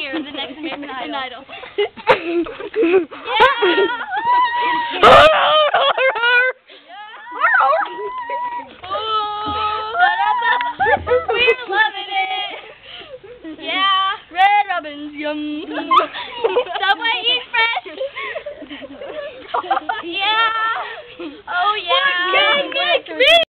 here the next American Idol. yeah! We're loving it! Yeah! Red yum! Subway eat fresh! yeah!